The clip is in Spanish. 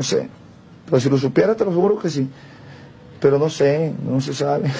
no sé. Pero si lo supiera, te lo juro que sí. Pero no sé, no se sabe.